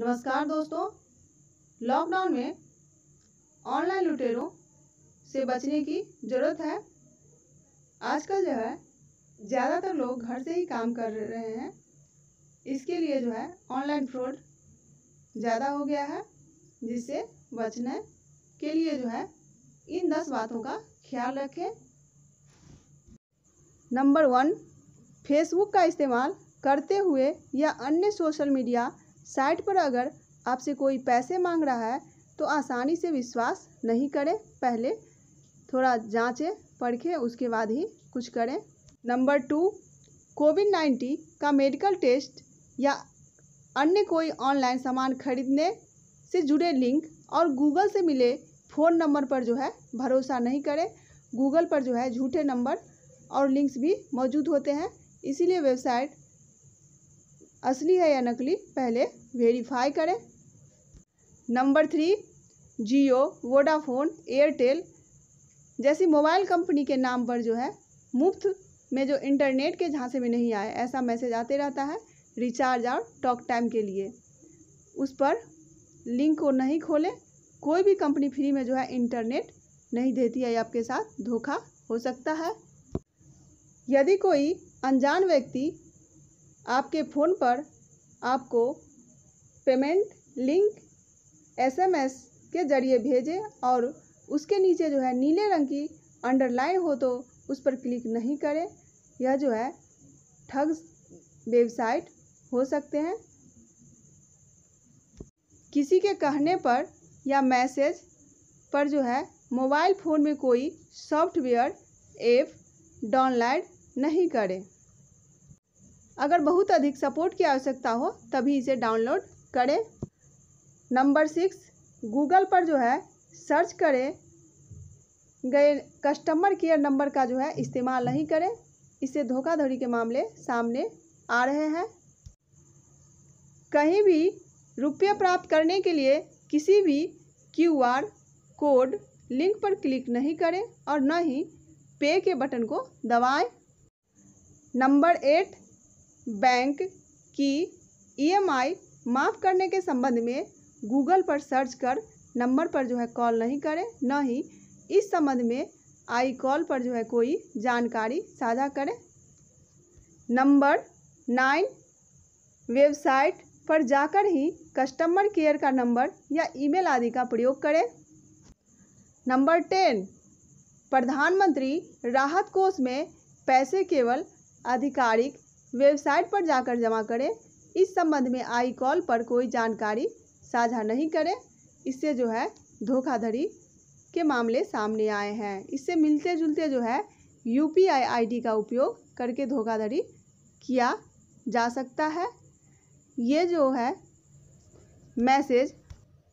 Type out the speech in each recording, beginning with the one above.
नमस्कार दोस्तों। लॉकडाउन में ऑनलाइन लुटेरों से बचने की ज़रूरत है। आजकल जो है, ज़्यादातर लोग घर से ही काम कर रहे हैं। इसके लिए जो है, ऑनलाइन फ्रॉड ज़्यादा हो गया है, जिससे बचने के लिए जो है, इन दस बातों का ख्याल रखें। नंबर वन, फेसबुक का इस्तेमाल करते हुए या अन्य सोशल मीडिया साइट पर अगर आपसे कोई पैसे मांग रहा है तो आसानी से विश्वास नहीं करें। पहले थोड़ा जांचें परखें उसके बाद ही कुछ करें। नंबर टू कोविड नाइन्टीन का मेडिकल टेस्ट या अन्य कोई ऑनलाइन सामान खरीदने से जुड़े लिंक और गूगल से मिले फ़ोन नंबर पर जो है, भरोसा नहीं करें। गूगल पर जो है, झूठे नंबर और लिंक्स भी मौजूद होते हैं। इसीलिए वेबसाइट असली है या नकली, पहले वेरीफाई करें। Number three Jio Vodafone Airtel जैसी मोबाइल कंपनी के नाम पर जो है, मुफ़्त में जो इंटरनेट के झांसे में नहीं आए, ऐसा मैसेज आते रहता है रिचार्ज और टॉक टाइम के लिए। उस पर लिंक को नहीं खोलें, कोई भी कंपनी फ्री में जो है इंटरनेट नहीं देती है आपके साथ धोखा हो सकता है। यदि कोई अनजान व्यक्ति आपके फ़ोन पर आपको पेमेंट लिंक, एसएमएस के ज़रिए भेजें और उसके नीचे जो है नीले रंग की अंडरलाइन हो तो उस पर क्लिक नहीं करें। यह जो है ठग वेबसाइट हो सकते हैं। किसी के कहने पर या मैसेज पर जो है मोबाइल फ़ोन में कोई सॉफ्टवेयर ऐप डाउनलोड नहीं करें। अगर बहुत अधिक सपोर्ट की आवश्यकता हो, तभी इसे डाउनलोड करें। नंबर सिक्स, गूगल पर जो है, सर्च करें। गए कस्टमर केयर नंबर का जो है, इस्तेमाल नहीं करें। इससे धोखाधड़ी के मामले सामने आ रहे हैं। कहीं भी रुपये प्राप्त करने के लिए किसी भी क्यूआर कोड लिंक पर क्लिक नहीं करें और न ही पे के बटन को दबाएँ। नंबर एट बैंक की ईएमआई माफ़ करने के संबंध में गूगल पर सर्च कर नंबर पर जो है कॉल नहीं करें, न ही इस संबंध में आई कॉल पर जो है कोई जानकारी साझा करें। नंबर नाइन वेबसाइट पर जाकर ही कस्टमर केयर का नंबर या ईमेल आदि का प्रयोग करें। नंबर टेन प्रधानमंत्री राहत कोष में पैसे केवल आधिकारिक वेबसाइट पर जाकर जमा करें। इस संबंध में आई कॉल पर कोई जानकारी साझा नहीं करें। इससे जो है, धोखाधड़ी के मामले सामने आए हैं। इससे मिलते जुलते जो है, U P I I D का उपयोग करके धोखाधड़ी किया जा सकता है। ये जो है, मैसेज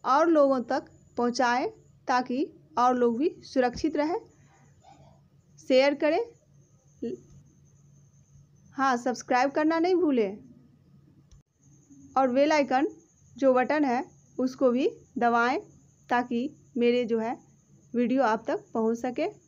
और लोगों तक पहुँचाएँ ताकि और लोग भी सुरक्षित रहें। शेयर करें। हाँ सब्सक्राइब करना नहीं भूलें। और वेल आइकन जो बटन है, उसको भी दबाएँ, ताकि मेरे जो है वीडियो आप तक पहुँच सके।